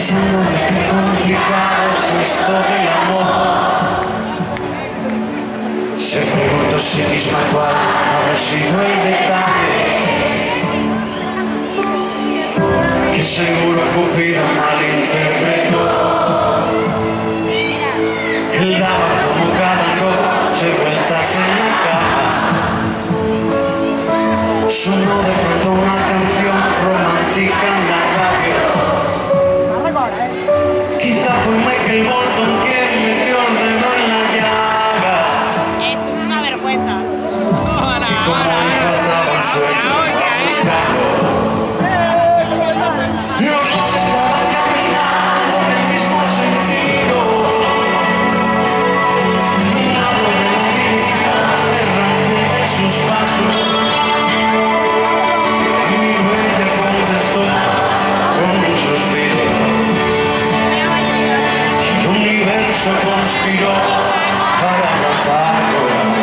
Escenarios muy complicados, esto del amor Se preguntó a sí misma cuál habrá sido el detalle Que seguro Cupido malinterpretó Él daba como cada noche vueltas en la cama Sonó de Dios nos estaba caminando en el mismo sentido. De en el día, derrame de sus pasos. Mi nueve contestó con un suspiro. El universo conspiró para gozar.